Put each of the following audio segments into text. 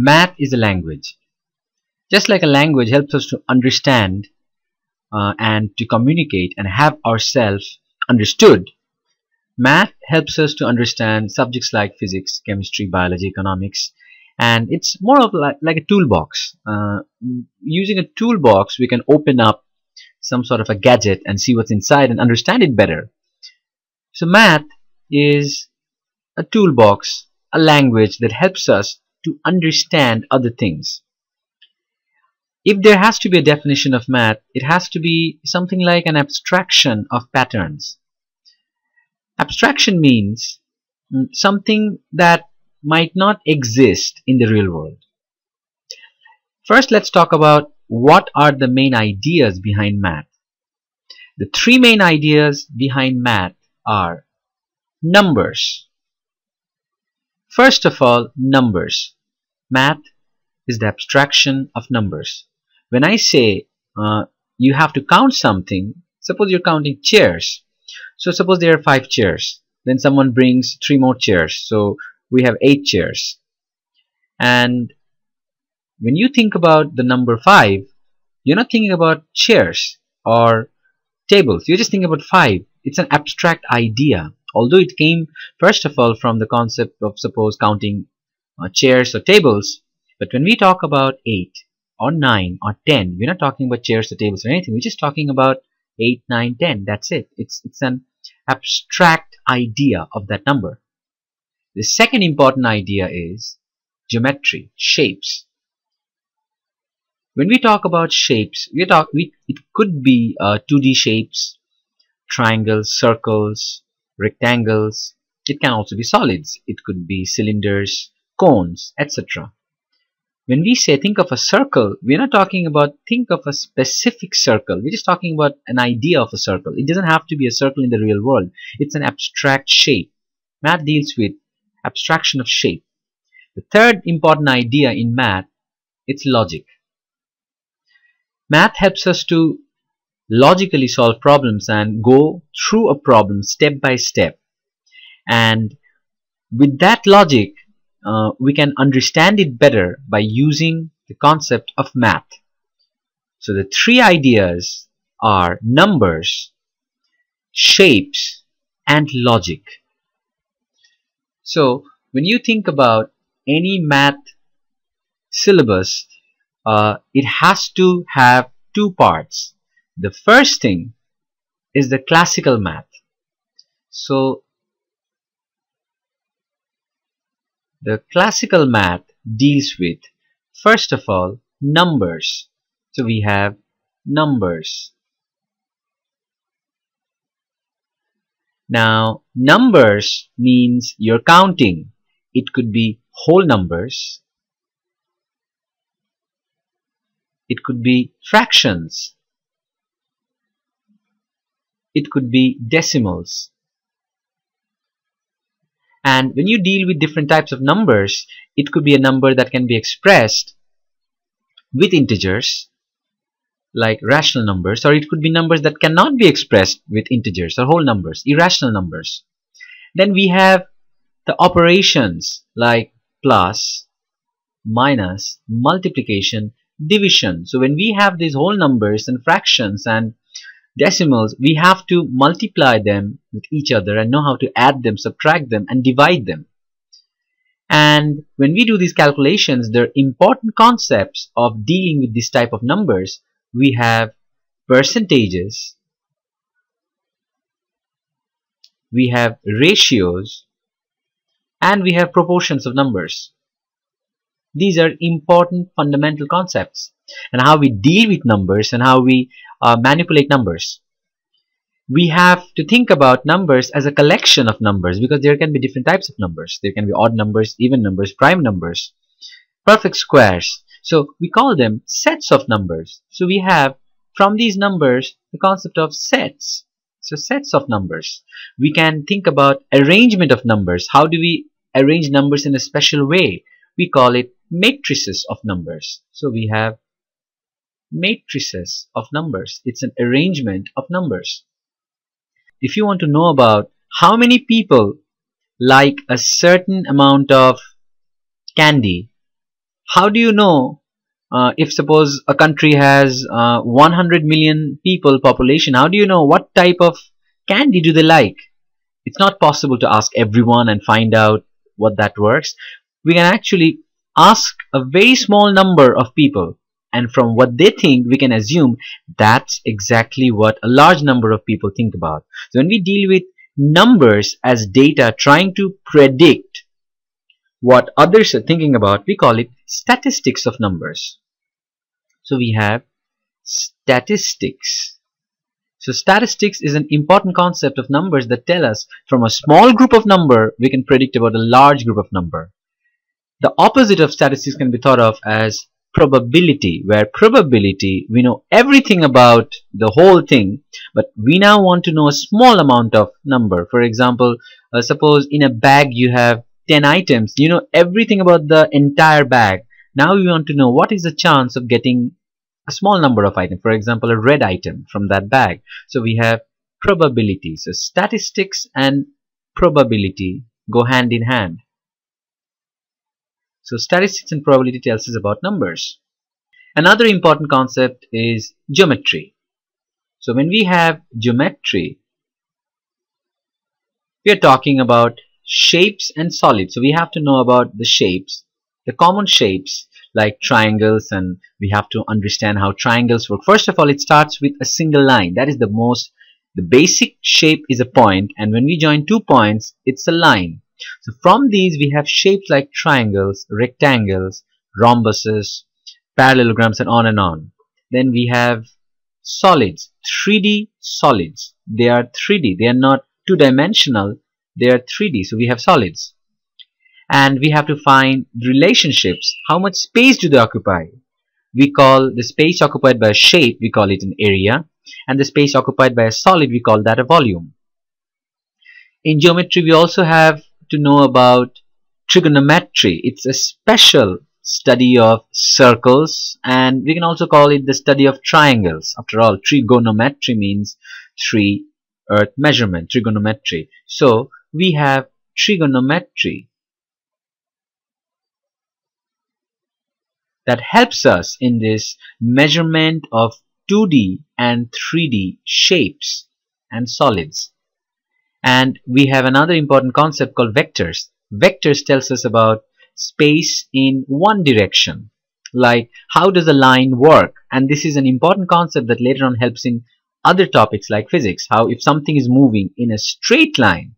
Math is a language. Just like a language helps us to understand uh, and to communicate and have ourselves understood, math helps us to understand subjects like physics, chemistry, biology, economics, and it's more of like, like a toolbox. Uh, using a toolbox, we can open up some sort of a gadget and see what's inside and understand it better. So math is a toolbox, a language that helps us to understand other things. If there has to be a definition of math, it has to be something like an abstraction of patterns. Abstraction means mm, something that might not exist in the real world. First, let's talk about what are the main ideas behind math. The three main ideas behind math are numbers. First of all, numbers. Math is the abstraction of numbers. When I say uh, you have to count something, suppose you're counting chairs. So suppose there are five chairs. Then someone brings three more chairs. So we have eight chairs. And when you think about the number five, you're not thinking about chairs or tables. You're just thinking about five. It's an abstract idea. Although it came first of all from the concept of suppose counting uh, chairs or tables, but when we talk about 8 or 9 or 10, we're not talking about chairs or tables or anything. We're just talking about 8, 9, 10. That's it. It's, it's an abstract idea of that number. The second important idea is geometry, shapes. When we talk about shapes, we talk we, it could be uh, 2D shapes, triangles, circles, rectangles. It can also be solids. It could be cylinders, cones, etc. When we say think of a circle, we're not talking about think of a specific circle. We're just talking about an idea of a circle. It doesn't have to be a circle in the real world. It's an abstract shape. Math deals with abstraction of shape. The third important idea in math, it's logic. Math helps us to logically solve problems and go through a problem step by step. And with that logic, uh, we can understand it better by using the concept of math. So the three ideas are numbers, shapes, and logic. So when you think about any math syllabus, uh, it has to have two parts. The first thing is the classical math. So the classical math deals with first of all numbers. So we have numbers. Now numbers means you're counting. It could be whole numbers. It could be fractions. It could be decimals. And when you deal with different types of numbers, it could be a number that can be expressed with integers like rational numbers or it could be numbers that cannot be expressed with integers or whole numbers, irrational numbers. Then we have the operations like plus, minus, multiplication, division. So when we have these whole numbers and fractions and decimals, we have to multiply them with each other and know how to add them, subtract them, and divide them. And when we do these calculations, there are important concepts of dealing with this type of numbers. We have percentages, we have ratios, and we have proportions of numbers. These are important fundamental concepts and how we deal with numbers and how we uh, manipulate numbers. We have to think about numbers as a collection of numbers because there can be different types of numbers. There can be odd numbers, even numbers, prime numbers, perfect squares. So we call them sets of numbers. So we have from these numbers the concept of sets. So sets of numbers. We can think about arrangement of numbers. How do we arrange numbers in a special way? We call it matrices of numbers. So we have matrices of numbers. It's an arrangement of numbers. If you want to know about how many people like a certain amount of candy, how do you know uh, if suppose a country has uh, 100 million people population how do you know what type of candy do they like it's not possible to ask everyone and find out what that works we can actually ask a very small number of people. And from what they think we can assume that's exactly what a large number of people think about. So when we deal with numbers as data trying to predict what others are thinking about we call it statistics of numbers. So we have statistics. So statistics is an important concept of numbers that tell us from a small group of number we can predict about a large group of number the opposite of statistics can be thought of as probability where probability we know everything about the whole thing but we now want to know a small amount of number. For example uh, suppose in a bag you have 10 items. You know everything about the entire bag. Now you want to know what is the chance of getting a small number of items. For example a red item from that bag. So we have probability. So statistics and probability go hand in hand so statistics and probability tells us about numbers. Another important concept is geometry. So when we have geometry, we are talking about shapes and solids. So we have to know about the shapes, the common shapes like triangles and we have to understand how triangles work. First of all, it starts with a single line. That is the most, the basic shape is a point and when we join two points, it's a line. So from these we have shapes like triangles, rectangles, rhombuses, parallelograms and on and on. Then we have solids, 3D solids. They are 3D, they are not two-dimensional, they are 3D. So we have solids. And we have to find relationships. How much space do they occupy? We call the space occupied by a shape, we call it an area. And the space occupied by a solid, we call that a volume. In geometry, we also have to know about trigonometry. It's a special study of circles and we can also call it the study of triangles. After all, trigonometry means three earth measurement, trigonometry. So we have trigonometry that helps us in this measurement of 2D and 3D shapes and solids. And we have another important concept called vectors. Vectors tells us about space in one direction. Like how does a line work? And this is an important concept that later on helps in other topics like physics. How if something is moving in a straight line,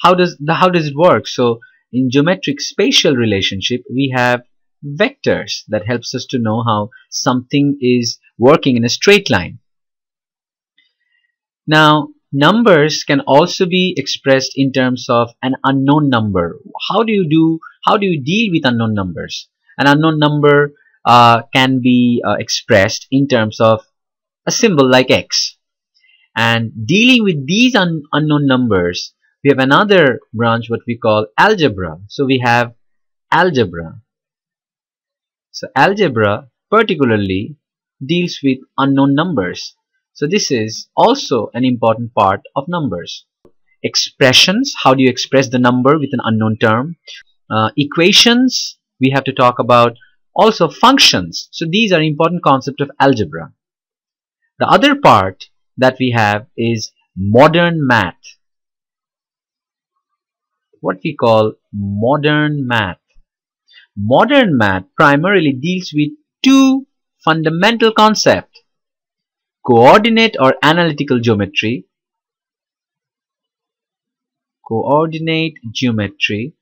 how does the how does it work? So in geometric spatial relationship, we have vectors that helps us to know how something is working in a straight line. Now, numbers can also be expressed in terms of an unknown number. How do you do how do you deal with unknown numbers? An unknown number uh, can be uh, expressed in terms of a symbol like x. And dealing with these un unknown numbers we have another branch what we call algebra. So we have algebra. So algebra particularly deals with unknown numbers so this is also an important part of numbers. Expressions, how do you express the number with an unknown term? Uh, equations, we have to talk about also functions. So these are important concepts of algebra. The other part that we have is modern math. What we call modern math. Modern math primarily deals with two fundamental concepts coordinate or analytical geometry. Coordinate geometry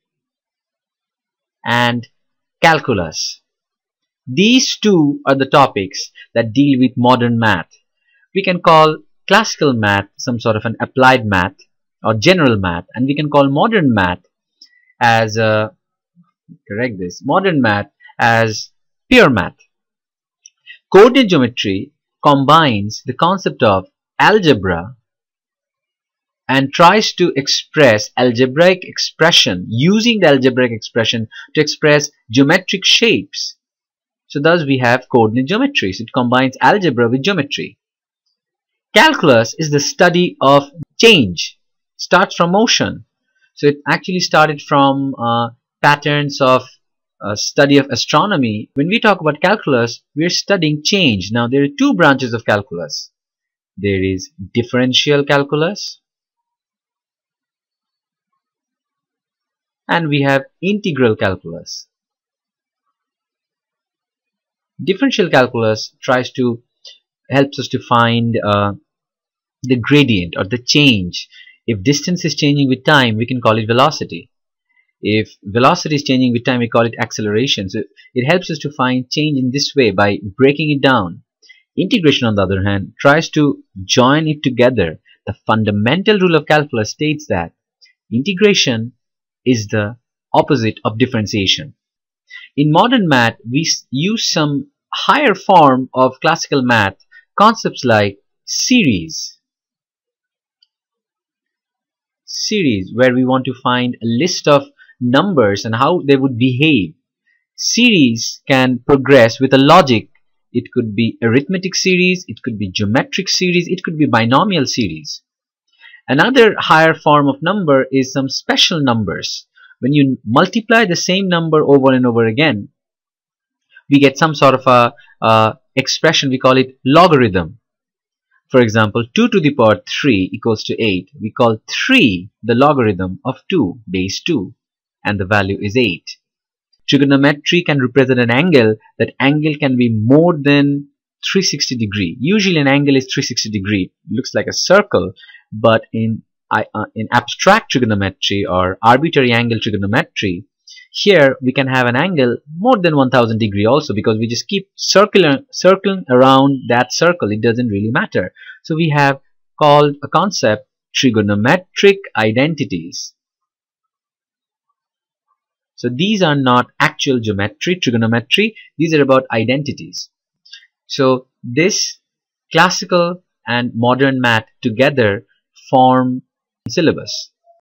and calculus. These two are the topics that deal with modern math. We can call classical math some sort of an applied math or general math and we can call modern math as a correct this modern math as pure math. Coordinate geometry combines the concept of algebra and tries to express algebraic expression using the algebraic expression to express geometric shapes. So thus we have coordinate geometries. It combines algebra with geometry. Calculus is the study of change. Starts from motion. So it actually started from uh, patterns of uh, study of astronomy, when we talk about calculus, we're studying change. Now, there are two branches of calculus. There is differential calculus and we have integral calculus. Differential calculus tries to helps us to find uh, the gradient or the change. If distance is changing with time, we can call it velocity. If velocity is changing with time, we call it acceleration. So it helps us to find change in this way by breaking it down. Integration, on the other hand, tries to join it together. The fundamental rule of calculus states that integration is the opposite of differentiation. In modern math, we use some higher form of classical math concepts like series. Series, where we want to find a list of numbers and how they would behave. Series can progress with a logic. It could be arithmetic series, it could be geometric series, it could be binomial series. Another higher form of number is some special numbers. When you multiply the same number over and over again, we get some sort of a, a expression, we call it logarithm. For example, 2 to the power 3 equals to 8. We call 3 the logarithm of 2, base 2 and the value is 8. Trigonometry can represent an angle. That angle can be more than 360 degree. Usually an angle is 360 degree. It looks like a circle, but in uh, in abstract trigonometry or arbitrary angle trigonometry, here we can have an angle more than 1000 degree also because we just keep circling circling around that circle. It doesn't really matter. So we have called a concept trigonometric identities. So these are not actual geometry, trigonometry, these are about identities. So this classical and modern math together form syllabus.